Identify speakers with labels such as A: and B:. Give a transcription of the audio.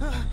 A: Ah!